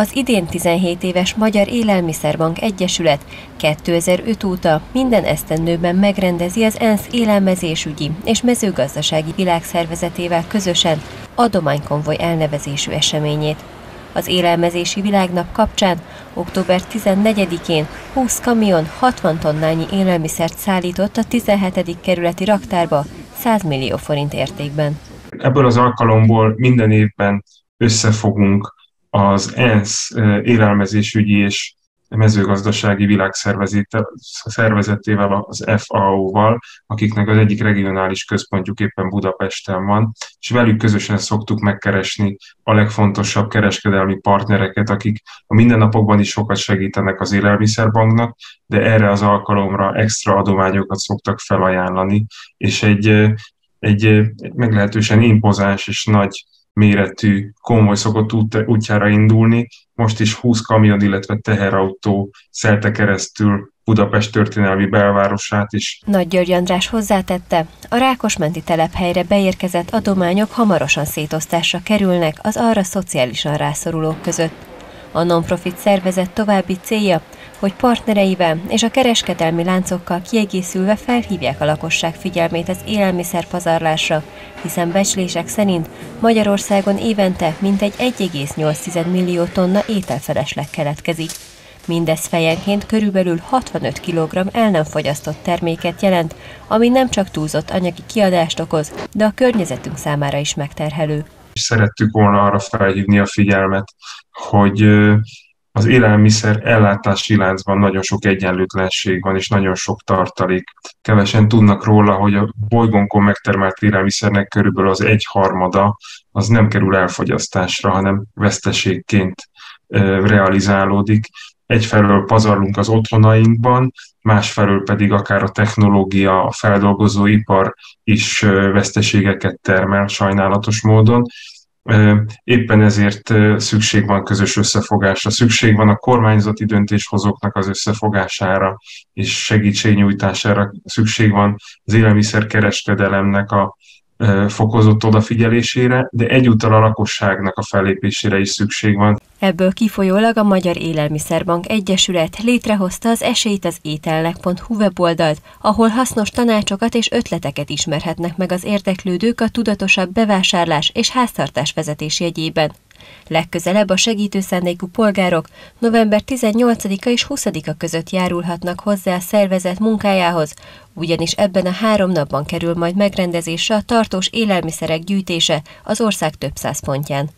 Az idén 17 éves Magyar Élelmiszerbank Egyesület 2005 óta minden esztendőben megrendezi az ENSZ élelmezésügyi és mezőgazdasági világszervezetével közösen adománykonvoj elnevezésű eseményét. Az élelmezési világnap kapcsán október 14-én 20 kamion 60 tonnányi élelmiszert szállított a 17. kerületi raktárba 100 millió forint értékben. Ebből az alkalomból minden évben összefogunk az ENSZ élelmezésügyi és mezőgazdasági világszervezetével, az FAO-val, akiknek az egyik regionális központjuk éppen Budapesten van, és velük közösen szoktuk megkeresni a legfontosabb kereskedelmi partnereket, akik a mindennapokban is sokat segítenek az élelmiszerbanknak, de erre az alkalomra extra adományokat szoktak felajánlani, és egy, egy meglehetősen impozáns és nagy méretű konvoj szokott út, útjára indulni. Most is 20 kamion, illetve teherautó szelte keresztül Budapest történelmi belvárosát is. Nagy György András hozzátette, a Rákosmenti telephelyre beérkezett adományok hamarosan szétosztásra kerülnek az arra szociálisan rászorulók között. A non-profit szervezet további célja, hogy partnereivel és a kereskedelmi láncokkal kiegészülve felhívják a lakosság figyelmét az élelmiszerpazarlásra, hiszen becslések szerint Magyarországon évente mintegy 1,8 millió tonna ételfelesleg keletkezik. Mindez fejenként körülbelül 65 kg el nem fogyasztott terméket jelent, ami nem csak túlzott anyagi kiadást okoz, de a környezetünk számára is megterhelő. Szerettük volna arra felhívni a figyelmet, hogy az élelmiszer ellátási láncban nagyon sok egyenlőtlenség van, és nagyon sok tartalék. Kevesen tudnak róla, hogy a bolygónkon megtermelt élelmiszernek körülbelül az egyharmada az nem kerül elfogyasztásra, hanem veszteségként realizálódik. Egyfelől pazarlunk az otthonainkban, másfelől pedig akár a technológia, a feldolgozóipar is veszteségeket termel sajnálatos módon, Éppen ezért szükség van közös összefogásra, szükség van a kormányzati döntéshozóknak az összefogására és segítségnyújtására, szükség van az élelmiszerkereskedelemnek a fokozott odafigyelésére, de egyúttal a lakosságnak a fellépésére is szükség van. Ebből kifolyólag a Magyar Élelmiszerbank Egyesület létrehozta az Esélyt az ételnek.hu weboldalt, ahol hasznos tanácsokat és ötleteket ismerhetnek meg az érdeklődők a tudatosabb bevásárlás és háztartás vezetés jegyében. Legközelebb a segítő szándékú polgárok november 18-a és 20-a között járulhatnak hozzá a szervezet munkájához, ugyanis ebben a három napban kerül majd megrendezésre a tartós élelmiszerek gyűjtése az ország több száz pontján.